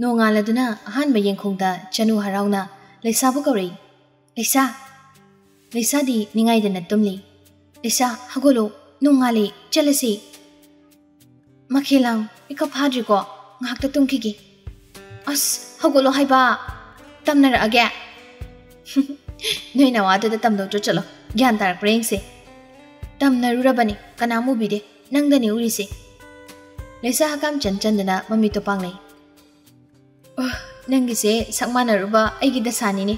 ꯅꯣꯡꯉꯥꯜꯂꯗꯨꯅ ꯑꯍꯥꯟꯕ ꯌꯦꯡꯈꯣꯡꯗ ꯆꯅꯨ ꯍꯔꯥꯎꯅ ꯂꯩꯁꯥꯕꯨ ꯀꯧꯔꯛꯏ ꯂꯩꯁꯥ ꯂꯩꯁꯥꯗꯤ ꯅꯤꯡꯉꯥꯏꯗꯅ ꯇꯨꯝꯂꯤ ꯂꯩꯁꯥ ꯍꯧꯒꯠꯂꯣ ꯅꯣꯡꯉꯥꯜꯂꯤ ꯆꯠꯂꯁꯤ ꯃꯈꯦꯂꯥꯡ ꯏꯀꯞ ꯐꯥꯗ꯭ꯔꯤꯀꯣ ꯉꯥꯏꯍꯥꯛꯇ ꯇꯨꯝꯈꯤꯒꯦ ꯑꯁ ꯍꯧꯒꯠꯂꯣ ꯍꯥꯏꯕ ꯇꯝꯅꯔꯛꯑꯒꯦ ꯅꯣꯏ ꯅꯋꯥꯗꯨꯗ ꯇꯝꯗꯧꯗ꯭ꯔꯣ ꯆꯠꯂꯣ ꯒ꯭ꯌꯥꯟ ꯇꯥꯔꯛꯄ꯭ꯔꯥ ꯌꯦꯡꯁꯦ ꯇꯝꯅꯔꯨꯔꯕꯅꯤ ꯀꯅꯥꯝ ꯎꯕꯤꯗꯦ ꯅꯪꯗꯅꯤ ꯎꯔꯤꯁꯦ ꯂꯩꯁꯥ ꯍꯀꯥꯝ ꯆꯟ ꯆꯟꯗꯅ ꯃꯃꯤꯠꯇꯣ ꯄꯥꯡꯂꯩ ನಂಗಿಸೆ ಸಕ್ಮಾನರುಬ ಐಗಿ ದಸಾನಿನಿ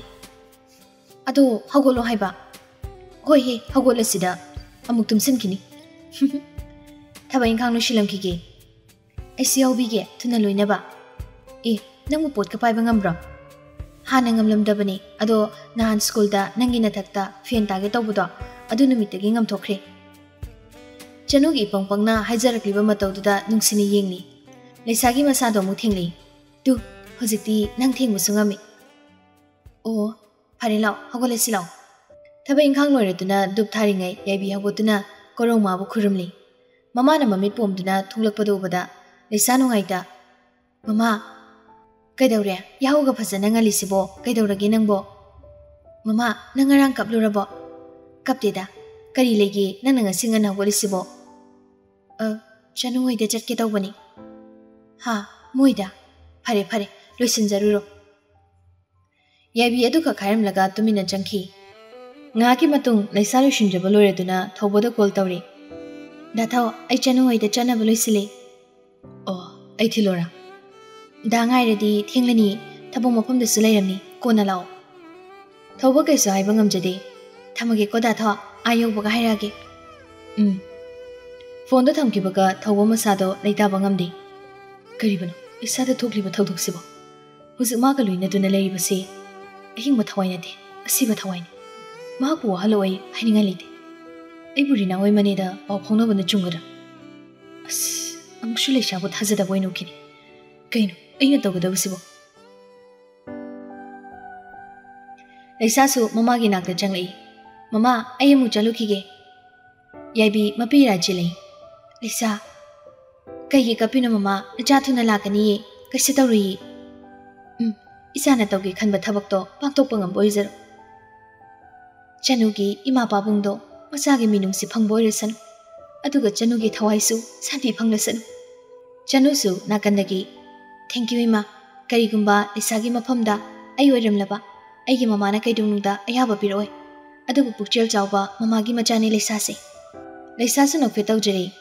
ಅದು ಹಗೋಲು ಹೈಬ ಹೋಯ್ ಹೇ ಹಗೋಲಸಿದ ಅಮುಕ್ ತುಂಬಿಸಿನ್ಕಿನಿ ಥಬ ಇಂಖಾಂಗ್ ಲೋಶಿಲಂಕಿಗೆ ಐಸಿ ಯಾವಿಗೆ ತುನ ಲೋಯ್ನಬ ಏ ನಂಗು ಪೋತ್ಕ ಪಾಯ್ಬ ngambro ಹಾನ ngamlamdabane ಅದೋ ನಹಾನ್ ಸ್ಕೂಲ್ದ ನಂಗಿ ನಥಕ್ತ ಫೇನ್ ತಾಗೆ ತೌಬುದೋ ಅದು ನುಮಿತ್ತಗೆ ngamthokre ಚನುಗಿ ಪಂಗ್ ಪಂಗ್ನ ಹೈಜರಕ್ಲಿಬ ಮತೌದುದ ನುಂಗ್ಸಿನಿ ಯೆಂಗ್ನಿ ಲೈಸಾಗಿ ಮಸಾದೋ ಮುಥೆಂಗ್ಲಿ ತು ꯍꯧꯖꯤꯛꯇꯤ ꯅꯪ ꯊꯦꯡꯕꯁꯨ ꯉꯝꯃꯤ ꯑꯣ ꯐꯔꯦ ꯂꯥꯎ ꯍꯧꯒꯠꯂꯁꯤ ꯂꯥꯎ ꯊꯕꯛ ꯏꯪꯈꯥꯡ ꯂꯣꯏꯔꯗꯨꯅ ꯗꯨꯞ ꯊꯥꯔꯤꯉꯩ ꯌꯥꯏꯕꯤ ꯍꯧꯒꯠꯇꯨꯅ ꯀꯣꯔꯧꯃꯥꯕꯨ ꯈꯨꯔꯨꯝꯂꯤ ꯃꯃꯥꯅ ꯃꯃꯤꯠ ꯄꯣꯝꯗꯨꯅ ꯊꯣꯛꯂꯛꯄꯗ ꯎꯕꯗ ꯂꯩꯁꯥ ꯅꯨꯡꯉꯥꯏꯇ ꯃꯃꯥ ꯀꯩꯗꯧꯔꯦ ꯌꯥꯍꯧꯒ ꯐꯖꯅ ꯉꯜꯂꯤꯁꯤꯕꯣ ꯀꯩꯗꯧꯔꯒꯦ ꯅꯪꯕꯣ ꯃꯃꯥ ꯅꯪ ꯉꯔꯥꯡ ꯀꯞꯂꯨꯔꯕꯣ ꯀꯞꯇꯦꯗ ꯀꯔꯤ ꯂꯩꯒꯦ ꯅꯪꯅ ꯉꯁꯤ ꯉꯟꯅ ꯍꯧꯒꯠꯂꯤꯁꯤꯕꯣ ꯑ ꯆꯅꯨ ꯍꯣꯏꯗ ꯆꯠꯀꯦ ꯇꯧꯕꯅꯤ ꯍꯥ ꯃꯣꯏꯗ ꯐꯔꯦ ꯐꯔꯦ ꯂꯣꯏꯁꯤꯟꯖꯔꯨꯔꯣ ꯌꯥꯏꯕꯤ ꯑꯗꯨ ꯈꯛ ꯍꯥꯏꯔꯝꯂꯒ ꯇꯨꯃꯤꯟꯅ ꯆꯪꯈꯤ ꯉꯥꯏꯍꯥꯛꯀꯤ ꯃꯇꯨꯡ ꯂꯩꯁꯥ ꯂꯣꯏꯁꯤꯟꯖꯕ ꯂꯣꯏꯔꯗꯨꯅ ꯊꯧꯕꯗ ꯀꯣꯜ ꯇꯧꯔꯤ ꯗꯥꯊꯥꯎ ꯑꯩ ꯆꯅꯨ ꯍꯣꯏꯗ ꯆꯠꯅꯕ ꯂꯣꯏꯁꯤꯜꯂꯤ ꯑꯣ ꯑꯩ ꯊꯤꯜꯂꯣꯔꯥ ꯗꯥ ꯉꯥꯏꯔꯗꯤ ꯊꯦꯡꯂꯅꯤ ꯊꯕꯛ ꯃꯐꯝꯗꯁꯨ ꯂꯩꯔꯝꯅꯤ ꯀꯣꯟꯅ ꯂꯥꯛꯑꯣ ꯊꯧꯕ ꯀꯩꯁꯨ ꯍꯥꯏꯕ ꯉꯝꯖꯗꯦ ꯊꯝꯃꯒꯦꯀꯣ ꯗꯥꯊꯥꯎ ꯑꯥ ꯌꯧꯕꯒ ꯍꯥꯏꯔꯛꯑꯒꯦ ꯎꯝ ꯐꯣꯟꯗꯣ ꯊꯝꯈꯤꯕꯒ ꯊꯧꯕ ꯃꯁꯥꯗꯣ ꯂꯩꯇꯥꯕ ꯉꯝꯗꯦ ꯀꯔꯤꯕꯅꯣ ꯏꯁꯥꯗ ꯊꯣꯛꯂꯤꯕ ꯊꯧꯗꯣꯛꯁꯤꯕꯣ ꯍꯧꯖꯤꯛ ꯃꯥꯒ ꯂꯣꯏꯅꯗꯨꯅ ꯂꯩꯔꯤꯕꯁꯤ ꯑꯍꯤꯡꯕ ꯊꯋꯥꯏ ꯅꯠꯇꯦ ꯑꯁꯤꯕ ꯊꯋꯥꯏꯅꯤ ꯃꯍꯥꯛꯄꯨ ꯋꯥꯍꯜꯂꯣꯏ ꯍꯥꯏꯅꯤꯡꯉꯥꯏ ꯂꯩꯇꯦ ꯑꯩꯕꯨ ꯔꯤꯅꯥꯋꯥꯏ ꯃꯅꯦꯗ ꯄꯥꯎ ꯐꯥꯎꯅꯕꯅ ꯆꯨꯝꯒꯗ꯭ꯔꯥ ꯑꯁ ꯑꯃꯨꯛꯁꯨ ꯂꯩꯁꯥꯕꯨ ꯊꯥꯖꯗꯕ ꯑꯣꯏꯅ ꯎꯈꯤꯅꯤ ꯀꯩꯅꯣ ꯑꯩꯅ ꯇꯧꯒꯗꯕꯁꯤꯕꯣ ꯂꯩꯁꯥꯁꯨ ꯃꯃꯥꯒꯤ ꯅꯥꯛꯇ ꯆꯪꯂꯛꯏ ꯃꯃꯥ ꯑꯩ ꯑꯃꯨꯛ ꯆꯠꯂꯨꯈꯤꯒꯦ ꯌꯥꯏꯕꯤ ꯃꯄꯤ ꯔꯥꯖꯤ ꯂꯩ ꯂꯩꯁꯥ ꯀꯩꯒꯤ ꯀꯞꯄꯤꯅꯣ ꯃꯃꯥ ꯅꯆꯥ ꯊꯨꯅ ꯂꯥꯛꯀꯅꯤꯌꯦ ꯀꯩꯁꯨ ꯇꯧꯔꯨꯏꯌꯦ isana tawgi khanba thabak to pangtokpa ngam oizar chanugi ima babung do masagi minung si phangboi resan aduga chanugi thawai su santi phanglasan chanu su nakandagi thank you ima karigumba isagi da, ai oiramlaba aigi mamana kaidungda ayaba piroi aduga pukchel chawba mamagi machane leisase leisase nokfe tawjari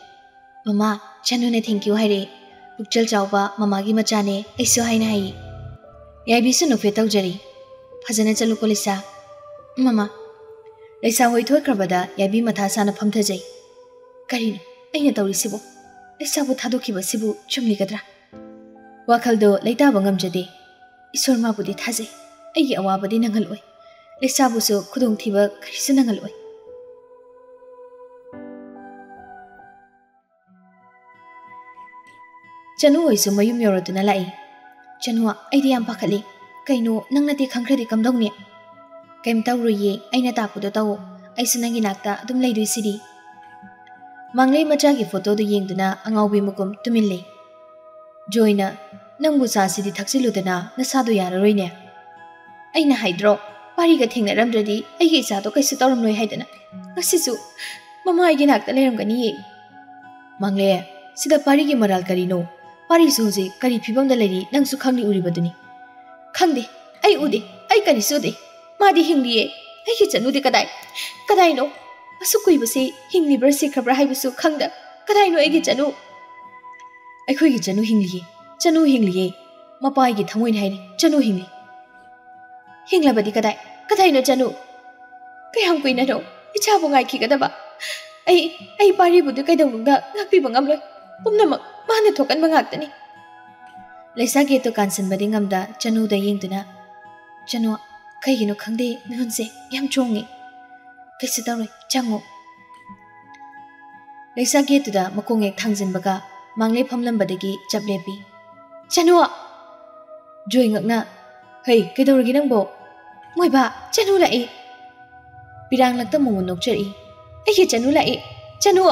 mama chanune thank you haire pukchel chawba mamagi machane aisu haina hai ꯌꯥꯏꯕꯤꯁꯨ ꯅꯣꯛꯐꯦꯠ ꯇꯧꯖꯔꯤ ꯐꯖꯅ ꯆꯠꯂꯨꯀꯣ ꯂꯩꯁꯥ ꯃꯃꯥ ꯂꯩꯁꯥ ꯍꯣꯏ ꯊꯣꯛꯈ꯭ꯔꯕꯗ ꯌꯥꯏꯕꯤ ꯃꯊꯥ ꯁꯥꯅ ꯐꯝꯊꯖꯩ ꯀꯔꯤꯅꯣ ꯑꯩꯅ ꯇꯧꯔꯤꯁꯤꯕꯨ ꯂꯩꯁꯥꯕꯨ ꯊꯥꯗꯣꯛꯈꯤꯕꯁꯤꯕꯨ ꯆꯨꯝꯂꯤꯒꯗ꯭ꯔꯥ ꯋꯥꯈꯜꯗꯣ ꯂꯩꯇꯥꯕ ꯉꯝꯖꯗꯦ ꯏꯁꯣꯔ ꯃꯥꯕꯨꯗꯤ ꯊꯥꯖꯩ ꯑꯩꯒꯤ ꯑꯋꯥꯕꯗꯤ ꯅꯪꯍꯜꯂꯣꯏ ꯂꯩꯁꯥꯕꯨꯁꯨ ꯈꯨꯗꯣꯡꯊꯤꯕ ꯀꯔꯤꯁꯨ ꯅꯪꯍꯜꯂꯣꯏ ꯆꯅꯨ ꯍꯣꯏꯁꯨ ꯃꯌꯨꯝ ꯌꯧꯔꯗꯨꯅ ꯂꯥꯛꯏ Chanwa, ai di am pakhali. Kaino, nang nati khangkra di kamdong ni. Kem tau ruye, ai na tapu do tau. Ai sunang inakta, dum lay du sidi. Manglay machagi photo du yeng duna, angaw bi mukum tumin lay. Joy na, nang bu sa sidi thaksilu duna, nasa do yara roy ne. Ai na hydro, pari ga thing na ram radi, ai gi sa to kaisu tauram loy hai duna. Ngasisu, mama ai gi nakta lay ram gani ye. Manglay, sida pari gi maral karino, ꯄꯥꯔꯤꯁꯨ ꯍꯧꯖꯤꯛ ꯀꯔꯤ ꯐꯤꯕꯝꯗ ꯂꯩꯔꯤ ꯅꯪꯁꯨ ꯈꯪꯂꯤ ꯎꯔꯤꯕꯗꯨꯅꯤ ꯈꯪꯗꯦ ꯑꯩ ꯎꯗꯦ ꯑꯩ ꯀꯔꯤꯁꯨ ꯎꯗꯦ ꯃꯥꯗꯤ ꯍꯤꯡꯂꯤꯌꯦ ꯑꯩꯒꯤ ꯆꯅꯨꯗꯤ ꯀꯗꯥꯏ ꯀꯗꯥꯏꯅꯣ ꯑꯁꯨꯛ ꯀꯨꯏꯕꯁꯤ ꯍꯤꯡꯂꯤꯕ꯭ꯔꯥ ꯁꯤꯈ꯭ꯔꯕ꯭ꯔꯥ ꯍꯥꯏꯕꯁꯨ ꯈꯪꯗ ꯀꯗꯥꯏꯅꯣ ꯑꯩꯒꯤ ꯆꯅꯨ ꯑꯩꯈꯣꯏꯒꯤ ꯆꯅꯨ ꯍꯤꯡꯂꯤꯌꯦ ꯆꯅꯨ ꯍꯤꯡꯂꯤꯌꯦ ꯃꯄꯥꯒꯤ ꯊꯃꯣꯏꯅ ꯍꯥꯏꯔꯤ ꯆꯅꯨ ꯍꯤꯡꯂꯤ ꯍꯤꯡꯂꯕꯗꯤ ꯀꯗꯥꯏ ꯀꯗꯥꯏꯅꯣ ꯆꯅꯨ ꯀꯌꯥꯝ ꯀꯨꯏꯅꯅꯣ ꯏꯆꯥꯕꯨ ꯉꯥꯏꯈꯤꯒꯗꯕ ꯑꯩ ꯑꯩ ꯄꯥꯔꯤꯕꯨꯗꯨ ꯀꯩꯗꯧꯅꯨꯡꯗ ꯉꯥꯛꯄꯤꯕ ꯉꯝꯂꯣꯏ ꯄꯨꯝꯅꯃꯛ ꯃꯥꯅ ꯊꯣꯛꯀꯟꯕ ꯉꯥꯛꯇꯅꯤ ꯂꯩꯁꯥ ꯒꯦꯠꯇꯨ ꯀꯥꯟꯁꯤꯟꯕꯗꯤ ꯉꯝꯗ ꯆꯅꯨꯗ ꯌꯦꯡꯗꯨꯅ ꯆꯅꯨ ꯀꯩꯒꯤꯅꯣ ꯈꯪꯗꯦ ꯃꯤꯍꯨꯟꯁꯦ ꯌꯥꯝ ꯆꯣꯡꯉꯤ ꯀꯩꯁꯨ ꯇꯧꯔꯣꯏ ꯆꯪꯉꯨ ꯂꯩꯁꯥ ꯒꯦꯠꯇꯨꯗ ꯃꯈꯣꯡ ꯍꯦꯛ ꯊꯥꯡꯖꯤꯟꯕꯒ ꯃꯥꯡꯂꯦ ꯐꯝꯂꯝꯕꯗꯒꯤ ꯆꯞ ꯂꯦꯞꯄꯤ ꯆꯅꯨ ꯖꯣꯏ ꯉꯛꯅ ꯍꯩ ꯀꯩꯗꯧꯔꯒꯦ ꯅꯪꯕꯣ ꯃꯣꯏꯕ ꯆꯅꯨ ꯂꯥꯛꯏ ꯄꯤꯔꯥꯡꯂꯛꯇ ꯃꯣꯃꯣꯟ ꯅꯣꯛꯆꯔꯛꯏ ꯑꯩꯒꯤ ꯆꯅꯨ ꯂꯥꯛꯏ ꯆꯅꯨ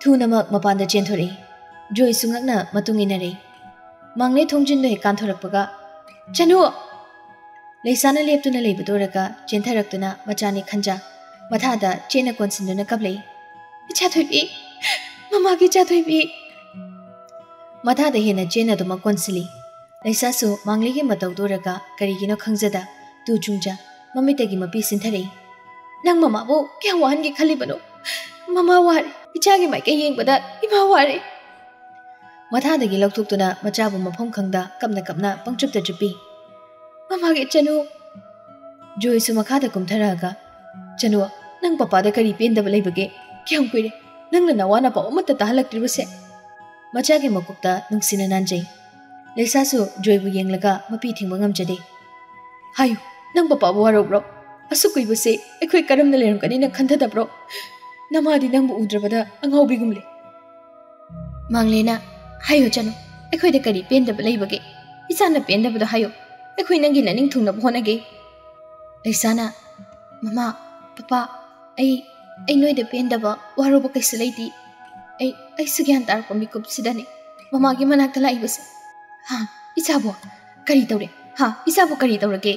ꯊꯨꯅꯃꯛ ꯃꯄꯥꯟꯗ ꯆꯦꯟꯊꯣꯔꯛꯏ ꯖꯣꯏꯁꯨ ꯉꯛꯅ ꯃꯇꯨꯡ ꯏꯟꯅꯔꯛꯏ ꯃꯥꯡꯂꯦ ꯊꯣꯡꯖꯤꯟꯗꯣ ꯍꯦꯛ ꯀꯥꯟꯊꯣꯔꯛꯄꯒ ꯆꯅꯨ ꯂꯩꯁꯥꯅ ꯂꯦꯞꯇꯨꯅ ꯂꯩꯕꯗꯣꯔꯒ ꯆꯦꯟꯊꯔꯛꯇꯨꯅ ꯃꯆꯥꯅꯤ ꯈꯟꯖ ꯃꯊꯥꯗ ꯆꯦꯅ ꯀꯣꯟꯁꯤꯟꯗꯨꯅ ꯀꯞꯂꯛꯏ ꯏꯆꯥ ꯊꯣꯏꯕꯤ ꯃꯃꯥꯒꯤ ꯏꯆꯥ ꯊꯣꯏꯕꯤ ꯃꯊꯥꯗ ꯍꯦꯟꯅ ꯆꯦꯟꯅꯗꯨꯃ ꯀꯣꯟꯁꯤꯜꯂꯤ ꯂꯩꯁꯥꯁꯨ ꯃꯥꯡꯂꯤꯒꯤ ꯃꯇꯧꯗꯣꯔꯒ ꯀꯔꯤꯒꯤꯅꯣ ꯈꯪꯖꯗ ꯇꯨ ꯆꯨꯡꯖ ꯃꯃꯤꯠꯇꯒꯤ ꯃꯄꯤ ꯁꯤꯟꯊꯔꯛꯏ ꯅꯪ ꯃꯃꯥꯕꯨ ꯀꯌꯥꯝ ꯋꯥꯍꯟꯒꯦ ꯈꯜꯂꯤꯕꯅꯣ ꯃꯃꯥ ꯋꯥꯔꯦ ꯏꯆꯥꯒꯤ ꯃꯥꯏꯀꯩ ꯌꯦꯡꯕꯗ ꯏꯃꯥ ꯋꯥꯔꯦ ꯃꯊꯥꯗꯒꯤ ꯂꯧꯊꯣꯛꯇꯨꯅ ꯃꯆꯥꯕꯨ ꯃꯐꯝ ꯈꯪꯗ ꯀꯞꯅ ꯀꯞꯅ ꯄꯪꯆꯨꯞꯇ ꯆꯨꯞꯄꯤ ꯃꯃꯥꯒꯤ ꯆꯅꯨ ꯖꯣꯏꯁꯨ ꯃꯈꯥꯗ ꯀꯨꯝꯊꯔꯛꯑꯒ ꯆꯅꯨ ꯅꯪ ꯄꯄꯥꯗ ꯀꯔꯤ ꯄꯦꯟꯗꯕ ꯂꯩꯕꯒꯦ ꯀꯌꯥꯝ ꯀꯨꯏꯔꯦ ꯅꯪꯅ ꯅꯋꯥꯅ ꯄꯥꯎ ꯑꯃꯠꯇ ꯇꯥꯍꯜꯂꯛꯇ꯭ꯔꯤꯕꯁꯦ ꯃꯆꯥꯒꯤ ꯃꯀꯣꯛꯇ ꯅꯨꯡꯁꯤꯅ ꯅꯥꯟꯖꯩ ꯂꯩꯁꯥꯁꯨ ꯖꯣꯏꯕꯨ ꯌꯦꯡꯂꯒ ꯃꯄꯤ ꯊꯤꯡꯕ ꯉꯝꯖꯗꯦ ꯍꯥꯏꯌꯨ ꯅꯪ ꯄꯄꯥꯕꯨ ꯋꯥꯔꯧꯕ꯭ꯔꯣ ꯑꯁꯨꯛ ꯀꯨꯏꯕꯁꯦ ꯑꯩꯈꯣꯏ ꯀꯔꯝꯅ ꯂꯩꯔꯝꯒꯅꯤꯅ ꯈꯟꯊꯗꯕ꯭ꯔꯣ ꯅꯃꯥꯗꯤ ꯅꯪꯕꯨ ꯎꯗ꯭ꯔꯕꯗ ꯑꯉꯥꯎꯕꯤꯒꯨꯝꯂꯦ ꯃꯥꯡꯂꯦꯅ hayo chano ekhoi de kari pen dab lei bage isana pen dab do hayo ekhoi nangi na ning thungna bhona ge aisana mama papa ai ai noi de pen dab waro ba kaisa lei ti ai ai sugyan tar ko mi kup sidane mama gi manak tala ai bas ha isabo kari tawre ha isabo kari tawrage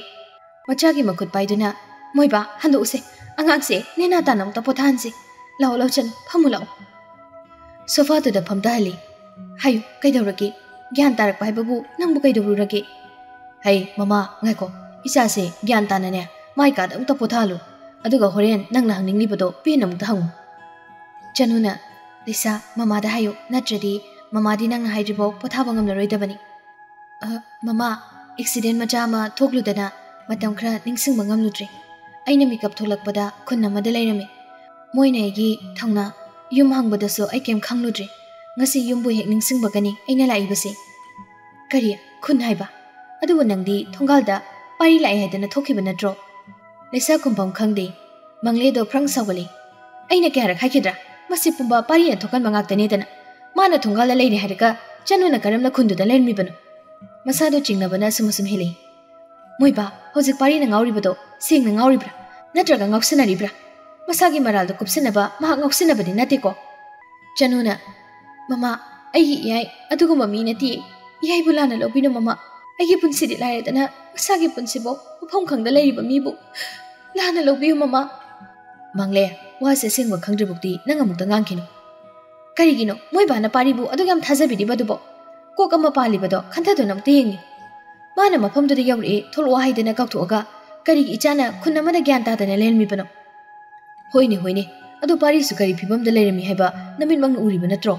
macha gi makut pai duna moi ba hando use angang se nena tanam ta pothan se lau lau chan phamu lau sofa tu da phamda hali ꯐꯝꯊꯍꯜꯂꯤ ꯍꯥꯏꯌꯨ ꯀꯩꯗꯧꯔꯒꯦ ꯒ꯭ꯌꯥꯟ ꯇꯥꯔꯛꯄ ꯍꯥꯏꯕꯕꯨ ꯅꯪꯕꯨ ꯀꯩꯗꯧꯔꯨꯔꯒꯦ ꯍꯩ ꯃꯃꯥ ꯉꯥꯏꯈꯣ ꯏꯆꯥꯁꯦ ꯒ꯭ꯌꯥꯟ ꯇꯥꯅꯅꯦ ꯃꯥꯏ ꯀꯥꯗ ꯑꯃꯨꯛꯇ ꯄꯣꯊꯥꯍꯜꯂꯨ ꯑꯗꯨꯒ ꯍꯣꯔꯦꯟ ꯅꯪꯅ ꯍꯪꯅꯤꯡꯂꯤꯕꯗꯣ ꯄꯦꯟꯅ ꯑꯃꯨꯛꯇ ꯍꯪꯉꯨ ꯆꯅꯨꯅ ꯂꯤꯁꯥ ꯃꯃꯥꯗ ꯍꯥꯏꯌꯨ ꯅꯠꯇ꯭ꯔꯗꯤ ꯃꯃꯥꯗꯤ ꯅꯪꯅ ꯍꯥꯏꯗ꯭ꯔꯤꯐꯥꯎ ꯄꯣꯊꯥꯕ ꯉꯝꯂꯔꯣꯏꯗꯕꯅꯤ ꯃꯃꯥ ꯑꯦꯛꯁꯤꯗꯦꯟ ꯃꯆꯥ ꯑꯃ ꯊꯣꯛꯂꯨꯗꯅ ꯃꯇꯝ ꯈꯔ ꯅꯤꯡꯁꯤꯡꯕ ꯉꯝꯂꯨꯗ꯭ꯔꯦ ꯑꯩꯅ ꯃꯤꯀꯞ ꯊꯣꯛꯂꯛꯄꯗ ꯈꯨꯟ ꯑꯃꯗ ꯂꯩꯔꯝꯃꯤ ꯃꯣꯏꯅ ꯑꯩꯒꯤ ꯊꯧꯅꯥ ꯌꯨꯝ ꯍꯪꯕꯗꯁꯨ ꯑꯩ ꯀꯩꯝ ꯈꯪꯂꯨꯗ꯭ꯔꯦ ngasi yumbu hek ning sing bagani aina lai basi kariya khun hai ba adu wanang di thongal da pari lai hai dana thoki bana dro lesa kumbam khang de mangle do phrang sawali aina kya ra khai kidra masi pumba pari na thokan mangak dane dana mana thongal la lai re harika chanu na karam la khundu da lai mi bana masa do chingna bana sum sum hili moi ba hojik pari na ngauri bado sing na ngauri bra natraga ngausana ribra masagi maral do kupsina ba ma ngausina bani nate ko chanuna ꯃꯃꯥ ꯑꯩꯒꯤ ꯏꯌꯥꯏ ꯑꯗꯨꯒꯨꯝꯕ ꯃꯤ ꯅꯠꯇꯦ ꯏꯌꯥꯏꯕꯨ ꯂꯥꯟꯅ ꯂꯧꯕꯤꯅꯨ ꯃꯃꯥ ꯑꯩꯒꯤ ꯄꯨꯟꯁꯤꯗꯤ ꯂꯥꯏꯔꯗꯅ ꯃꯁꯥꯒꯤ ꯄꯨꯟꯁꯤꯕꯨ ꯃꯐꯝ ꯈꯪꯗ ꯂꯩꯔꯤꯕ ꯃꯤꯕꯨ ꯂꯥꯟꯅ ꯂꯧꯕꯤꯌꯨ ꯃꯃꯥ ꯃꯪꯂꯦ ꯋꯥꯁꯦ ꯑꯁꯦꯡꯕ ꯈꯪꯗ꯭ꯔꯤꯕꯧꯗꯤ ꯅꯪ ꯑꯃꯨꯛꯇ ꯉꯥꯡꯈꯤꯅꯨ ꯀꯔꯤꯒꯤꯅꯣ ꯃꯣꯏꯕꯥꯅ ꯄꯥꯔꯤꯕꯨ ꯑꯗꯨꯛ ꯌꯥꯝ ꯊꯥꯖꯕꯤꯔꯤꯕꯗꯨꯕꯣ ꯀꯣꯛ ꯑꯃ ꯄꯥꯜꯂꯤꯕꯗꯣ ꯈꯟꯊꯗꯨꯅ ꯑꯝꯇ ꯌꯦꯡꯉꯤ ꯃꯥꯅ ꯃꯐꯝꯗꯨꯗ ꯌꯧꯔꯛꯏ ꯊꯣꯛꯂꯛꯑꯣ ꯍꯥꯏꯗꯅ ꯀꯧꯊꯣꯛꯑꯒ ꯀꯔꯤꯒꯤ ꯏꯆꯥꯅ ꯈꯨꯟ ꯑꯃꯗ ꯒ꯭ꯌꯥꯟ ꯇꯥꯗꯅ ꯂꯩꯔꯝꯃꯤꯕꯅꯣ ꯍꯣꯏꯅꯦ ꯍꯣꯏꯅꯦ ꯑꯗꯨ ꯄꯥꯔꯤꯁꯨ ꯀꯔꯤ ꯐꯤꯕꯝꯗ ꯂꯩꯔꯝꯃꯤ ꯍꯥꯏꯕ ꯅꯃꯤꯠꯃꯛꯅ ꯎꯔꯤꯕ ꯅꯠꯇ꯭ꯔꯣ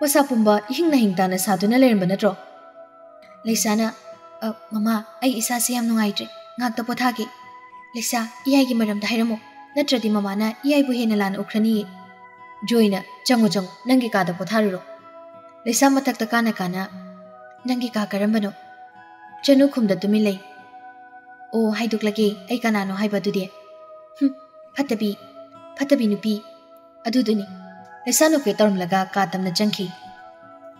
wasapumba hing na hing ta na sadu na len bana tro leisa na mama ai isa se yam nungai tre ngak ta potha ki leisa iyai gi maram da hairamu natradi mama na iyai bu hena lan ukhrani joina changu changu nangi ka da potha ro leisa matak ta kana kana nangi ka karam bano chanu khum da oh lei o haiduk lagi ai kana no haiba du de hm phatabi phatabi nupi aduduni ꯂꯩꯁꯥ ꯅꯣꯛꯐꯦꯠ ꯇꯧꯔꯝꯂꯒ ꯀꯥ ꯇꯝꯅ ꯆꯪꯈꯤ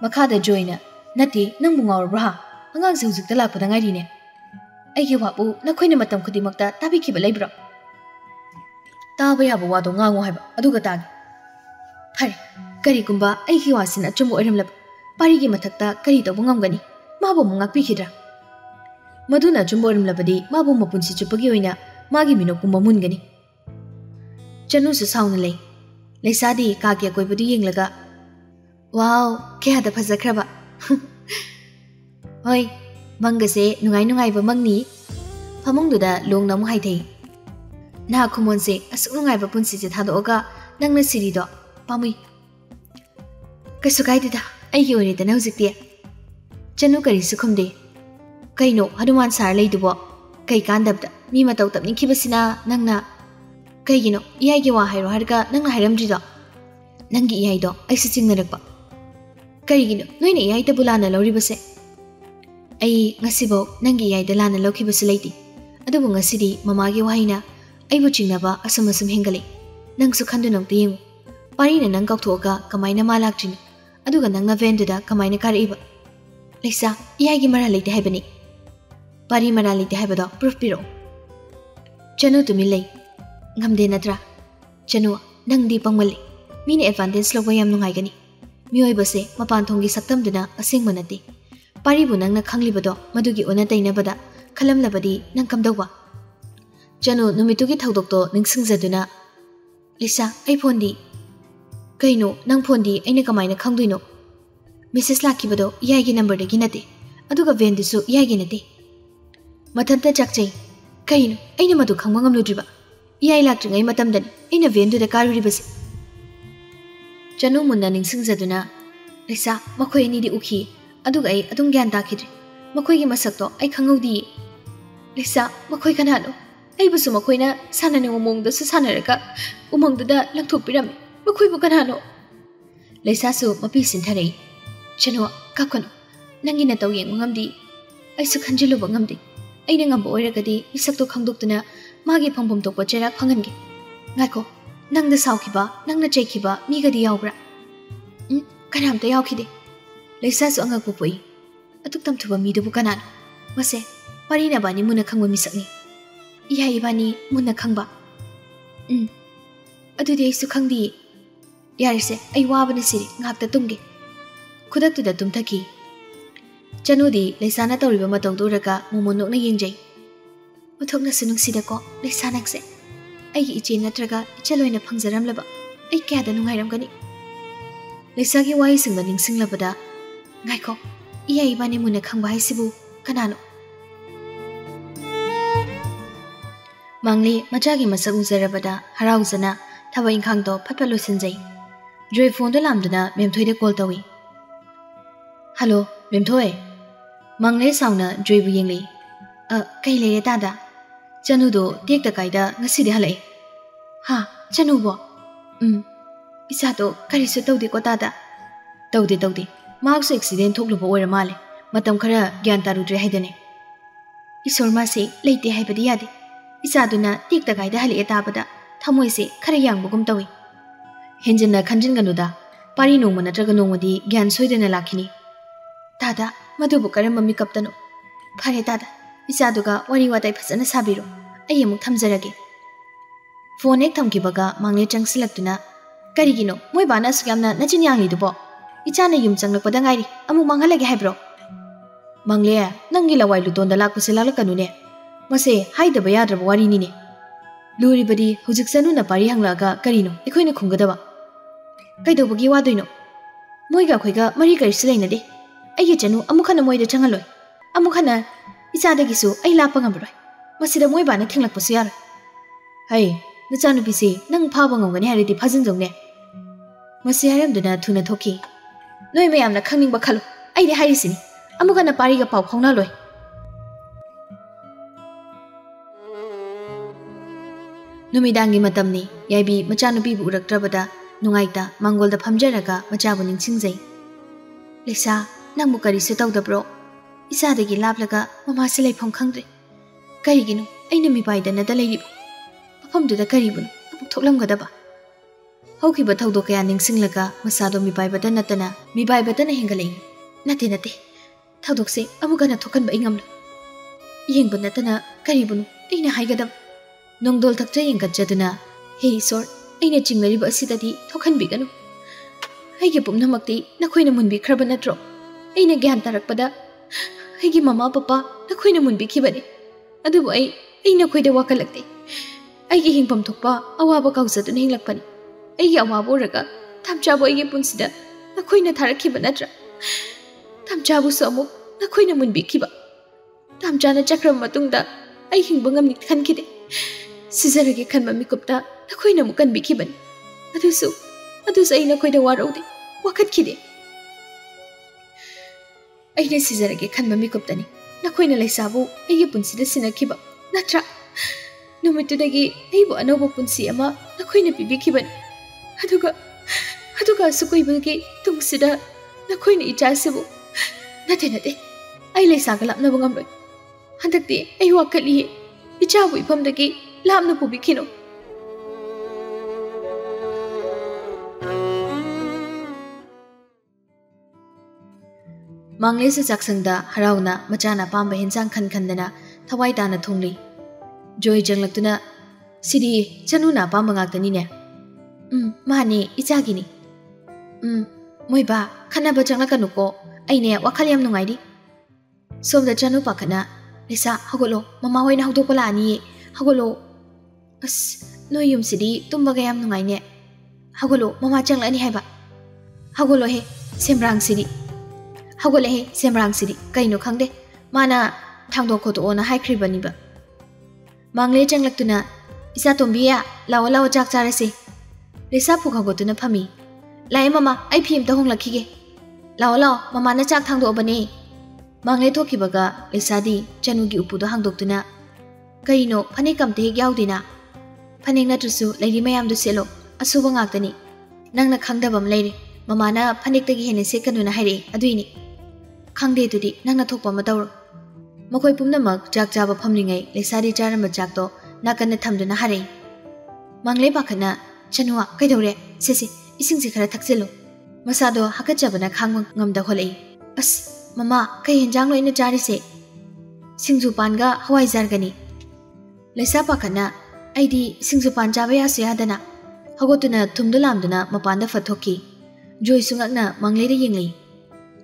ꯃꯈꯥꯗ ꯖꯣꯏꯅ ꯅꯠꯇꯦ ꯅꯪꯕꯨ ꯉꯥꯎꯔꯕ꯭ꯔꯥ ꯍꯥ ꯑꯉꯥꯡꯁꯦ ꯍꯧꯖꯤꯛꯇ ꯂꯥꯛꯄꯗ ꯉꯥꯏꯔꯤꯅꯦ ꯑꯩꯒꯤ ꯋꯥꯕꯨ ꯅꯈꯣꯏꯅ ꯃꯇꯝ ꯈꯨꯗꯤꯡꯃꯛꯇ ꯇꯥꯕꯤꯈꯤꯕ ꯂꯩꯕ꯭ꯔꯣ ꯇꯥꯕ ꯌꯥꯕ ꯋꯥꯗꯣ ꯉꯥꯡꯉꯣ ꯍꯥꯏꯕ ꯑꯗꯨꯒ ꯇꯥꯒꯦ ꯐꯔꯦ ꯀꯔꯤꯒꯨꯝꯕ ꯑꯩꯒꯤ ꯋꯥꯁꯤꯅ ꯑꯆꯨꯝꯕ ꯑꯣꯏꯔꯝꯂꯕ ꯄꯥꯔꯤꯒꯤ ꯃꯊꯛꯇ ꯀꯔꯤ ꯇꯧꯕ ꯉꯝꯒꯅꯤ ꯃꯥꯕꯨ ꯑꯃꯨꯛ ꯉꯥꯛꯄꯤꯈꯤꯗ꯭ꯔꯥ ꯃꯗꯨꯅ ꯑꯆꯨꯝꯕ ꯑꯣꯏꯔꯝꯂꯕꯗꯤ ꯃꯥꯕꯨ ꯃꯄꯨꯟꯁꯤ ꯆꯨꯞꯄꯒꯤ ꯑꯣꯏꯅ ꯃꯥꯒꯤ ꯃꯤꯅꯣꯛ ꯄꯨꯝꯕ ꯃꯨꯟꯒꯅꯤ ꯆꯅꯨꯁꯨ ꯁꯥꯎꯅ ꯂꯩ ꯂꯩꯁꯥꯗꯤ ꯀꯥꯒꯤ ꯑꯀꯣꯏꯕꯗꯨ ꯌꯦꯡꯂꯒ ꯋꯥꯎ ꯀꯌꯥꯗ ꯐꯖꯈ꯭ꯔꯕ ꯍꯣꯏ ꯃꯪꯒꯁꯦ ꯅꯨꯡꯉꯥꯏ ꯅꯨꯡꯉꯥꯏꯕ ꯃꯪꯅꯤ ꯐꯃꯨꯡꯗꯨꯗ ꯂꯣꯡꯅ ꯑꯃꯨꯛ ꯍꯥꯏꯊꯩ ꯅꯍꯥ ꯈꯨꯃꯣꯟꯁꯦ ꯑꯁꯨꯛ ꯅꯨꯡꯉꯥꯏꯕ ꯄꯨꯟꯁꯤꯁꯦ ꯊꯥꯗꯣꯛꯑꯒ ꯅꯪꯅ ꯁꯤꯔꯤꯗꯣ ꯄꯥꯝꯃꯨꯏ ꯀꯩꯁꯨ ꯀꯥꯏꯗꯦꯗ ꯑꯩꯒꯤ ꯑꯣꯏꯔꯦꯗꯅ ꯍꯧꯖꯤꯛꯇꯤ ꯆꯅꯨ ꯀꯔꯤꯁꯨ ꯈꯨꯝꯗꯦ ꯀꯩꯅꯣ ꯍꯅꯨꯃꯥꯟ ꯁꯥꯔ ꯂꯩꯗꯨꯕꯣ ꯀꯩ ꯀꯥꯟꯗꯕꯗ ꯃꯤ ꯃꯇꯧ ꯇꯞꯅꯤꯡꯈꯤꯕꯁꯤꯅ ꯅꯪꯅ ꯀꯩꯒꯤꯅꯣ ꯏꯌꯥꯏꯒꯤ ꯋꯥ ꯍꯥꯏꯔꯣ ꯍꯥꯏꯔꯒ ꯅꯪꯅ ꯍꯥꯏꯔꯝꯗ꯭ꯔꯤꯗꯣ ꯅꯪꯒꯤ ꯏꯌꯥꯏꯗꯣ ꯑꯩꯁꯨ ꯆꯤꯡꯅꯔꯛꯄ ꯀꯔꯤꯒꯤꯅꯣ ꯅꯣꯏꯅ ꯏꯌꯥꯏꯗꯕꯨ ꯂꯥꯟꯅ ꯂꯧꯔꯤꯕꯁꯦ ꯑꯩ ꯉꯁꯤꯐꯥꯎ ꯅꯪꯒꯤ ꯏꯌꯥꯏꯗ ꯂꯥꯟꯅ ꯂꯧꯈꯤꯕꯁꯨ ꯂꯩꯇꯦ ꯑꯗꯨꯕꯨ ꯉꯁꯤꯗꯤ ꯃꯃꯥꯒꯤ ꯋꯥꯍꯩꯅ ꯑꯩꯕꯨ ꯆꯤꯡꯅꯕ ꯑꯁꯨꯝ ꯑꯁꯨꯝ ꯍꯦꯟꯒꯠꯂꯛꯏ ꯅꯪꯁꯨ ꯈꯟꯗꯨꯅ ꯑꯝꯇ ꯌꯦꯡꯉꯨ ꯄꯥꯔꯤꯅ ꯅꯪ ꯀꯥꯎꯊꯣꯛꯑꯒ ꯀꯃꯥꯏꯅ ꯃꯥ ꯂꯥꯛꯇ꯭ꯔꯤꯅꯣ ꯑꯗꯨꯒ ꯅꯪꯅ ꯚꯦꯟꯗꯨꯗ ꯀꯃꯥꯏꯅ ꯀꯥꯔꯛꯏꯕ ꯂꯩꯁꯥ ꯏꯌꯥꯏꯒꯤ ꯃꯔꯥꯜ ꯂꯩꯇꯦ ꯍꯥꯏꯕꯅꯤ ꯄꯥꯔꯤ ꯃꯔꯥꯜ ꯂꯩꯇꯦ ꯍꯥꯏꯕꯗꯣ ꯄ꯭ꯔꯨꯐ ꯄꯤꯔꯛꯑꯣ ꯆꯅꯨ ꯇꯨꯃꯤꯟ ꯂꯩ ꯉꯝꯗꯦ ꯅꯠꯇ꯭ꯔꯥ ꯆꯅꯨ ꯅꯪꯗꯤ ꯄꯪꯃꯜꯂꯤ ꯃꯤꯅ ꯑꯦꯗꯚꯥꯟꯇꯦꯖ ꯂꯧꯕ ꯌꯥꯝ ꯅꯨꯡꯉꯥꯏꯒꯅꯤ ꯃꯤꯑꯣꯏꯕꯁꯦ ꯃꯄꯥꯟ ꯊꯣꯡꯒꯤ ꯁꯛꯇꯝꯗꯨꯅ ꯑꯁꯦꯡꯕ ꯅꯠꯇꯦ ꯄꯥꯔꯤꯕꯨ ꯅꯪꯅ ꯈꯪꯂꯤꯕꯗꯣ ꯃꯗꯨꯒꯤ ꯑꯣꯟꯅ ꯇꯩꯅꯕꯗ ꯈꯜꯂꯝꯂꯕꯗꯤ ꯅꯪ ꯀꯝꯗꯧꯕ ꯆꯅꯨ ꯅꯨꯃꯤꯠꯇꯨꯒꯤ ꯊꯧꯗꯣꯛꯇꯣ ꯅꯤꯡꯁꯤꯡꯖꯗꯨꯅ ꯂꯤꯁꯥ ꯑꯩ ꯐꯣꯟꯗꯤ ꯀꯩꯅꯣ ꯅꯪ ꯐꯣꯟꯗꯤ ꯑꯩꯅ ꯀꯃꯥꯏꯅ ꯈꯪꯗꯣꯏꯅꯣ ꯃꯦꯁꯦꯖ ꯂꯥꯛꯈꯤꯕꯗꯣ ꯏꯌꯥꯏꯒꯤ ꯅꯝꯕꯔꯗꯒꯤ ꯅꯠꯇꯦ ꯑꯗꯨꯒ ꯚꯦꯟꯗꯨꯁꯨ ꯏꯌꯥꯏꯒꯤ ꯅꯠꯇꯦ ꯃꯊꯟꯇ ꯆꯥꯛꯆꯩ ꯀꯩꯅꯣ ꯑꯩꯅ ꯃꯗꯨ ꯈꯪꯕ ꯉꯝꯂꯨꯗ꯭ꯔꯤꯕ iyay laktringai matamdan ina venduda karuribase chanu munna ningsingzaduna risa makhoi anidi ukhi aduga ai adum gyan takidri makhoi gi masakto ai khangodi risa makhoi kanano ai busu makhoi na sanane umong da su sanaraka umong da langthop piram makhoi bu kanano leisa su mapi sinthanei chanu kakon nangi na tawyeng ngam di ai su khanjilu bangam di ai na ngam boira gadi isakto khangduk tuna मागी फंगफम तोक चेराक फंगनगे ngakho nang da sau khiba nang na che khiba mi ga di yawbra um kanam ta yaw khide leisa su anga pu pui atuk tam thuba mi du bu kanan mase pari na bani muna khangwa mi sakni i ha ibani muna khangba um adu de su khangdi yar se ai wa bani siri ngak ta tumge khudak tu da tum thaki chanu di leisa na tawriba matong du raka momonok na yengjai ꯎꯊꯣꯛꯅꯁꯨ ꯅꯨꯡꯁꯤꯗꯀꯣ ꯂꯩꯁꯥ ꯅꯪꯁꯦ ꯑꯩꯒꯤ ꯏꯆꯦ ꯅꯠꯇ꯭ꯔꯒ ꯏꯆꯜ ꯑꯣꯏꯅ ꯐꯪꯖꯔꯝꯂꯕ ꯑꯩ ꯀꯌꯥꯗ ꯅꯨꯡꯉꯥꯏꯔꯝꯒꯅꯤ ꯂꯩꯁꯥꯒꯤ ꯋꯥꯍꯩꯁꯤꯡꯗ ꯅꯤꯡꯁꯤꯡꯂꯕꯗ ꯉꯥꯏꯈꯣ ꯏꯌꯥ ꯏꯕꯥꯅꯤ ꯃꯨꯟꯅ ꯈꯪꯕ ꯍꯥꯏꯁꯤꯕꯨ ꯀꯅꯥꯅꯣ ꯃꯥꯡꯂꯤ ꯃꯆꯥꯒꯤ ꯃꯁꯛ ꯎꯖꯔꯕꯗ ꯍꯔꯥꯎꯖꯅ ꯊꯕꯛ ꯏꯪꯈꯥꯡꯗꯣ ꯐꯠ ꯐꯠ ꯂꯣꯏꯁꯤꯟꯖꯩ ꯖꯣꯏ ꯐꯣꯟꯗꯣ ꯂꯥꯝꯗꯨꯅ ꯃꯦꯝꯊꯣꯏꯗ ꯀꯣꯜ ꯇꯧꯏ ꯍꯜꯂꯣ ꯃꯦꯝꯊꯣꯏ ꯃꯥꯡꯂꯦ ꯁꯥꯎꯅ ꯖꯣꯏꯕꯨ ꯌꯦꯡꯂꯛꯏ ꯑ ꯀꯩ ꯂꯩꯔꯦ ꯇꯥꯗ ꯆꯅꯨꯗꯣ ꯇꯦꯛꯇ ꯀꯥꯏꯗ ꯉꯁꯤꯗꯤ ꯍꯜꯂꯛꯑꯦ ꯍꯥ ꯆꯅꯨꯕꯣ ꯎꯝ ꯏꯆꯥꯗꯣ ꯀꯔꯤꯁꯨ ꯇꯧꯗꯦꯀꯣ ꯇꯥꯗ ꯇꯧꯗꯦ ꯇꯧꯗꯦ ꯃꯍꯥꯛꯁꯨ ꯑꯦꯛꯁꯤꯗꯦꯟ ꯊꯣꯛꯂꯨꯕ ꯑꯣꯏꯔ ꯃꯥꯜꯂꯦ ꯃꯇꯝ ꯈꯔ ꯒ꯭ꯌꯥꯟ ꯇꯥꯔꯨꯗ꯭ꯔꯦ ꯍꯥꯏꯗꯅꯦ ꯏꯁꯣꯔ ꯃꯥꯁꯤ ꯂꯩꯇꯦ ꯍꯥꯏꯕꯗꯤ ꯌꯥꯗꯦ ꯏꯆꯥꯗꯨꯅ ꯇꯦꯛꯇ ꯀꯥꯏꯗ ꯍꯜꯂꯛꯑꯦ ꯇꯥꯕꯗ ꯊꯃꯣꯏꯁꯦ ꯈꯔ ꯌꯥꯡꯕꯒꯨꯝ ꯇꯧꯏ ꯍꯦꯟꯖꯤꯟꯅ ꯈꯟꯖꯤꯟꯒꯅꯨꯗ ꯄꯥꯔꯤ ꯅꯣꯡꯃ ꯅꯠꯇ꯭ꯔꯒ ꯅꯣꯡꯃꯗꯤ ꯒ꯭ꯌꯥꯟ ꯁꯣꯏꯗꯅ ꯂꯥꯛꯈꯤꯅꯤ ꯇꯥꯗ ꯃꯗꯨꯕꯨ ꯀꯔꯝꯕ ꯃꯤꯀꯞꯇꯅꯣ ꯐꯔꯦ ꯇꯥꯗ ꯏꯆꯥꯗꯨꯒ ꯋꯥꯔꯤ ꯋꯥꯇꯥꯏ ꯐꯖꯅ ꯁꯥꯕꯤꯔꯣ ꯑꯩ ꯑꯃꯨꯛ ꯊꯝꯖꯔꯒꯦ ꯐꯣꯟ ꯍꯦꯛ ꯊꯝꯈꯤꯕꯒ ꯃꯥꯡꯂꯦ ꯆꯪꯁꯤꯜꯂꯛꯇꯨꯅ ꯀꯔꯤꯒꯤꯅꯣ ꯃꯣꯏ ꯕꯥꯅ ꯑꯁꯨꯛ ꯌꯥꯝꯅ ꯅꯆꯤꯟ ꯌꯥꯡꯂꯤꯗꯨꯕꯣ ꯏꯆꯥꯅ ꯌꯨꯝ ꯆꯪꯂꯛꯄꯗ ꯉꯥꯏꯔꯤ ꯑꯃꯨꯛ ꯃꯥꯡꯍꯜꯂꯒꯦ ꯍꯥꯏꯕ꯭ꯔꯣ ꯃꯪꯂꯦ ꯅꯪꯒꯤ ꯂꯋꯥꯏ ꯂꯨꯇꯣꯟꯗ ꯂꯥꯛꯄꯁꯦ ꯂꯥꯛꯂꯛꯀꯅꯨꯅꯦ ꯃꯁꯦ ꯍꯥꯏꯗꯕ ꯌꯥꯗ꯭ꯔꯕ ꯋꯥꯔꯤꯅꯤꯅꯦ ꯂꯨꯔꯤꯕꯗꯤ ꯍꯧꯖꯤꯛ ꯆꯅꯨꯅ ꯄꯥꯔꯤ ꯍꯪꯂꯛꯑꯒ ꯀꯔꯤꯅꯣ ꯑꯩꯈꯣꯏꯅ ꯈꯨꯝꯒꯗꯕ ꯀꯩꯗꯧꯕꯒꯤ ꯋꯥꯗꯣꯏꯅꯣ ꯃꯣꯏꯒ ꯑꯩꯈꯣꯏꯒ ꯃꯔꯤ ꯀꯔꯤꯁꯨ ꯂꯩꯅꯗꯦ ꯑꯩꯒꯤ ꯆꯅꯨ ꯑꯃꯨꯛ ꯍꯟꯅ ꯃꯣꯏꯗ ꯆꯪꯍꯜꯂꯣꯏ ꯑꯃꯨꯛ ꯍꯟꯅ ꯏꯆꯥꯗꯒꯤꯁꯨ ꯑꯩ ꯂꯥꯞꯄ ꯉꯝꯃꯔꯣꯏ ꯃꯁꯤꯗ ꯃꯣꯏ ꯕꯥꯅ ꯊꯦꯡꯂꯛꯄꯁꯨ ꯌꯥꯔꯣꯏ ꯍꯩ ꯅꯆꯥꯅꯨꯄꯤꯁꯤ ꯅꯪ ꯐꯥꯕ ꯉꯝꯒꯅꯤ ꯍꯥꯏꯔꯗꯤ ꯐꯥꯖꯤꯟꯖꯧꯅꯦ ꯃꯁꯤ ꯍꯥꯏꯔꯝꯗꯨꯅ ꯊꯨꯅ ꯊꯣꯛꯈꯤ ꯅꯣꯏ ꯃꯌꯥꯝꯅ ꯈꯪꯅꯤꯡꯕ ꯈꯜꯂꯨ ꯑꯩꯗꯤ ꯍꯥꯏꯔꯤꯁꯤꯅꯤ ꯑꯃꯨꯛ ꯍꯟꯅ ꯄꯥꯔꯤꯒ ꯄꯥꯎ ꯐꯥꯎꯅꯂꯣꯏ ꯅꯨꯃꯤꯗꯥꯡꯒꯤ ꯃꯇꯝꯅꯤ ꯌꯥꯏꯕꯤ ꯃꯆꯥꯅꯨꯄꯤꯕꯨ ꯎꯔꯛꯇ꯭ꯔꯕꯗ ꯅꯨꯡꯉꯥꯏꯇ ꯃꯥꯡꯒꯣꯜꯗ ꯐꯝꯖꯔꯒ ꯃꯆꯥꯕꯨ ꯅꯤꯡꯁꯤꯡꯖꯩ ꯂꯩꯁꯥ ꯅꯪꯕꯨ ꯀꯔꯤꯁꯨ ꯇꯧꯗꯕ꯭ꯔꯣ ꯏꯆꯥꯗꯒꯤ ꯂꯥꯞꯂꯒ ꯃꯃꯥꯁꯦ ꯂꯩꯐꯝ ꯈꯪꯗ꯭ꯔꯦ ꯀꯔꯤꯒꯤꯅꯣ ꯑꯩꯅ ꯃꯤꯄꯥꯏꯗꯅꯗ ꯂꯩꯔꯤꯕ ꯃꯐꯝꯗꯨꯗ ꯀꯔꯤꯕꯨꯅꯣ ꯑꯃꯨꯛ ꯊꯣꯛꯂꯝꯒꯗꯕ ꯍꯧꯈꯤꯕ ꯊꯧꯗꯣꯛ ꯀꯌꯥ ꯅꯤꯡꯁꯤꯡꯂꯒ ꯃꯁꯥꯗꯣ ꯃꯤꯄꯥꯏꯕꯇ ꯅꯠꯇꯅ ꯃꯤꯄꯥꯏꯕꯇꯅ ꯍꯦꯟꯒꯠꯂꯛꯏ ꯅꯠꯇꯦ ꯅꯠꯇꯦ ꯊꯧꯗꯣꯛꯁꯦ ꯑꯃꯨꯛ ꯍꯟꯅ ꯊꯣꯛꯍꯟꯕ ꯑꯩ ꯉꯝꯂꯣꯏ ꯌꯦꯡꯕ ꯅꯠꯇꯅ ꯀꯔꯤꯕꯨꯅꯣ ꯑꯩꯅ ꯍꯥꯏꯒꯗꯕ ꯅꯣꯡꯗꯣꯜ ꯊꯛꯆ ꯌꯦꯡꯒꯠꯆꯗꯨꯅ ꯍꯦ ꯏꯁꯣꯔ ꯑꯩꯅ ꯆꯤꯡꯅꯔꯤꯕ ꯑꯁꯤꯗꯗꯤ ꯊꯣꯛꯍꯟꯕꯤꯒꯅꯨ ꯑꯩꯒꯤ ꯄꯨꯝꯅꯃꯛꯇꯤ ꯅꯈꯣꯏꯅ ꯃꯨꯟꯕꯤꯈ꯭ꯔꯕ ꯅꯠꯇ꯭ꯔꯣ ꯑꯩꯅ ꯒ꯭ꯌꯥꯟ ꯇꯥꯔꯛꯄꯗ ꯑꯩꯒꯤ ꯃꯃꯥ ꯄꯄꯥ ꯅꯈꯣꯏꯅ ꯃꯨꯟꯕꯤꯈꯤꯕꯅꯤ ꯑꯗꯨꯕꯨ ꯑꯩ ꯑꯩ ꯅꯈꯣꯏꯗ ꯋꯥꯀꯠꯂꯛꯇꯦ ꯑꯩꯒꯤ ꯍꯤꯡꯐꯝ ꯊꯣꯛꯄ ꯑꯋꯥꯕ ꯀꯥꯎꯖꯗꯨꯅ ꯍꯤꯡꯂꯛꯄꯅꯤ ꯑꯩꯒꯤ ꯑꯋꯥꯕ ꯎꯔꯒ ꯊꯝꯆꯥꯕꯨ ꯑꯩꯒꯤ ꯄꯨꯟꯁꯤꯗ ꯅꯈꯣꯏꯅ ꯊꯥꯔꯛꯈꯤꯕ ꯅꯠꯇ꯭ꯔꯥ ꯊꯝꯆꯥꯕꯨꯁꯨ ꯑꯃꯨꯛ ꯅꯈꯣꯏꯅ ꯃꯨꯟꯕꯤꯈꯤꯕ ꯊꯝꯆꯥꯅ ꯆꯠꯈ꯭ꯔꯕ ꯃꯇꯨꯡꯗ ꯑꯩ ꯍꯤꯡꯕ ꯉꯝꯅꯤ ꯈꯟꯈꯤꯗꯦ ꯁꯤꯖꯔꯒꯦ ꯈꯟꯕ ꯃꯤꯀꯨꯞꯇ ꯅꯈꯣꯏꯅ ꯑꯃꯨꯛ ꯀꯟꯕꯤꯈꯤꯕꯅꯤ ꯑꯗꯨꯁꯨ ꯑꯗꯨꯁꯨ ꯑꯩ ꯅꯈꯣꯏꯗ ꯋꯥꯔꯧꯗꯦ ꯋꯥꯀꯠꯈꯤꯗꯦ ꯑꯩꯅ ꯁꯤꯖꯔꯒꯦ ꯈꯟꯕ ꯃꯤꯀꯨꯞꯇꯅꯤ ꯅꯈꯣꯏꯅ ꯂꯩꯁꯥꯕꯨ ꯑꯩꯒꯤ ꯄꯨꯟꯁꯤꯗ ꯁꯤꯟꯅꯈꯤꯕ ꯅꯠꯇ꯭ꯔꯥ ꯅꯨꯃꯤꯠꯇꯨꯗꯒꯤ ꯑꯩꯕꯨ ꯑꯅꯧꯕ ꯄꯨꯟꯁꯤ ꯑꯃ ꯅꯈꯣꯏꯅ ꯄꯤꯕꯤꯈꯤꯕꯅꯤ ꯑꯗꯨꯒ ꯑꯗꯨꯒ ꯑꯁꯨꯛ ꯀꯨꯏꯕꯒꯤ ꯇꯨꯡꯁꯤꯗ ꯅꯈꯣꯏꯅ ꯏꯆꯥꯁꯤꯕꯨ ꯅꯠꯇꯦ ꯅꯠꯇꯦ ꯑꯩ ꯂꯩꯁꯥꯒ ꯂꯥꯞꯅꯕ ꯉꯝꯂꯣꯏ ꯍꯟꯗꯛꯇꯤ ꯑꯩ ꯋꯥꯀꯠꯂꯤꯌꯦ ꯏꯆꯥꯕꯨ ꯏꯐꯝꯗꯒꯤ ꯂꯥꯞꯅ ꯄꯨꯕꯤꯈꯤꯅꯨ ꯃꯥꯡꯂꯦꯁꯨ ꯆꯥꯛꯁꯪꯗ ꯍꯔꯥꯎꯅ ꯃꯆꯥꯅ ꯑꯄꯥꯝꯕ ꯍꯦꯟꯁꯥꯡ ꯈꯟ ꯈꯟꯗꯅ ꯊꯋꯥꯏ ꯇꯥꯅ ꯊꯣꯡꯂꯤ ꯖꯣꯏ ꯆꯪꯂꯛꯇꯨꯅ ꯁꯤꯗꯤ ꯆꯅꯨꯅ ꯑꯄꯥꯝꯕ ꯉꯥꯛꯇꯅꯤꯅꯦ ꯎꯝ ꯃꯥꯅꯤ ꯏꯆꯥꯒꯤꯅꯤ ꯎꯝ ꯃꯣꯏꯕꯥ ꯈꯟꯅꯕ ꯆꯪꯂꯛꯀꯅꯨꯀꯣ ꯑꯩꯅꯦ ꯋꯥꯈꯜ ꯌꯥꯝ ꯅꯨꯡꯉꯥꯏꯔꯤ ꯁꯣꯝꯗ ꯆꯅꯨ ꯄꯥꯈꯠꯅ ꯂꯩꯁꯥ ꯍꯧꯒꯠꯂꯣ ꯃꯃꯥ ꯍꯣꯏꯅ ꯍꯧꯗꯣꯛꯄ ꯂꯥꯛꯑꯅꯤꯌꯦ ꯍꯧꯒꯠꯂꯣ ꯑꯁ ꯅꯣꯏ ꯌꯨꯝꯁꯤꯗꯤ ꯇꯨꯝꯕꯒ ꯌꯥꯝ ꯅꯨꯡꯉꯥꯏꯅꯦ ꯍꯧꯒꯠꯂꯣ ꯃꯃꯥ ꯆꯪꯂꯛꯑꯅꯤ ꯍꯥꯏꯕ ꯍꯧꯒꯠꯂꯣꯍꯦ ꯁꯦꯝꯕ꯭ꯔꯥꯡꯁꯤꯗꯤ ꯍꯧꯒꯠꯂꯦꯍꯦ ꯁꯦꯝꯕ꯭ꯔꯥꯡꯁꯤꯗꯤ ꯀꯩꯅꯣ ꯈꯪꯗꯦ ꯃꯥꯅ ꯊꯥꯡꯗꯣꯛ ꯈꯣꯠꯇꯣꯛꯑꯣꯅ ꯍꯥꯏꯈ꯭ꯔꯤꯕꯅꯤꯕ ꯃꯥꯡꯂꯦ ꯆꯪꯂꯛꯇꯨꯅ ꯏꯆꯥ ꯇꯣꯝꯕꯤꯌꯥ ꯂꯥꯛꯑꯣ ꯂꯥꯛꯑꯣ ꯆꯥꯛ ꯆꯥꯔꯁꯦ ꯂꯩꯁꯥ ꯐꯨꯛ ꯍꯧꯒꯠꯇꯨꯅ ꯐꯝꯃꯤ ꯂꯥꯛꯑꯦ ꯃꯃꯥ ꯑꯩ ꯐꯤ ꯑꯝꯇ ꯍꯣꯡꯂꯛꯈꯤꯒꯦ ꯂꯥꯛꯑꯣ ꯂꯥꯛꯑꯣ ꯃꯃꯥꯅ ꯆꯥꯛ ꯊꯥꯡꯗꯣꯛꯑꯕꯅꯦ ꯃꯥꯡꯂꯦ ꯊꯣꯛꯈꯤꯕꯒ ꯂꯩꯁꯥꯗꯤ ꯆꯅꯨꯒꯤ ꯎꯄꯨꯗꯣ ꯍꯥꯡꯗꯣꯛꯇꯨꯅ ꯀꯩꯅꯣ ꯐꯅꯦꯛ ꯑꯝꯇ ꯍꯦꯛ ꯌꯥꯎꯗꯦꯅ ꯐꯅꯦꯛ ꯅꯠꯇ꯭ꯔꯁꯨ ꯂꯩꯔꯤ ꯃꯌꯥꯝꯗꯨ ꯁꯦꯠꯂꯣ ꯑꯁꯨꯕ ꯉꯥꯛꯇꯅꯤ ꯅꯪꯅ ꯈꯪꯗꯕ ꯑꯃ ꯂꯩꯔꯦ ꯃꯃꯥꯅ ꯐꯅꯦꯛꯇꯒꯤ ꯍꯦꯟꯅ ꯁꯦꯠꯀꯅꯨꯅ ꯍꯥꯏꯔꯛꯑꯦ ꯑꯗꯨꯏꯅꯤ ꯈꯪꯗꯦ ꯑꯗꯨꯗꯤ ꯅꯪꯅ ꯊꯣꯛꯄ ꯑꯃ ꯇꯧꯔꯣ ꯃꯈꯣꯏ ꯄꯨꯝꯅꯃꯛ ꯆꯥꯛ ꯆꯥꯕ ꯐꯝꯂꯤꯉꯩ ꯂꯩꯁꯥꯗꯤ ꯆꯥꯔꯝꯕ ꯆꯥꯛꯇꯣ ꯅꯥꯀꯟꯗ ꯊꯝꯗꯨꯅ ꯍꯥꯏꯔꯛꯏ ꯃꯥꯡꯂꯦ ꯄꯥꯈꯠꯅ ꯆꯅꯨꯋꯥ ꯀꯩꯗꯧꯔꯦ ꯁꯦꯁꯦ ꯏꯁꯤꯡꯁꯦ ꯈꯔ ꯊꯛꯆꯤꯜꯂꯨ ꯃꯁꯥꯗꯣ ꯍꯥꯀꯠꯆꯕꯅ ꯈꯥꯡꯕ ꯉꯝꯗ ꯍꯣꯠꯂꯛꯏ ꯑꯁ ꯃꯃꯥ ꯀꯩ ꯌꯦꯟꯖꯥꯡꯅꯣ ꯑꯩꯅ ꯆꯥꯔꯤꯁꯦ ꯁꯤꯡꯖꯨ ꯄꯥꯟꯒ ꯍꯋꯥꯏꯖꯥꯔꯒꯅꯤ ꯂꯩꯁꯥ ꯄꯥꯈꯠꯅ ꯑꯩꯗꯤ ꯁꯤꯡꯖꯨ ꯄꯥꯟ ꯆꯥꯕ ꯌꯥꯁꯨ ꯌꯥꯗꯅ ꯍꯧꯒꯠꯇꯨꯅ ꯊꯨꯝꯗꯣ ꯂꯥꯝꯗꯨꯅ ꯃꯄꯥꯟꯗ ꯐꯠꯊꯣꯛꯈꯤ ꯖꯣꯏꯁꯨ ꯉꯛꯅ ꯃꯪꯂꯩꯗ ꯌꯦꯡꯂꯛꯏ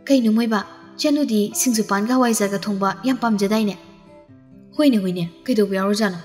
ꯀꯩꯅꯣ ꯃꯣꯏꯕ chanu di singsu pan ga wai za ga thongba yam pam jadai ne hoi ne hoi ne kai do bu ya ro jana